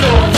Cristo.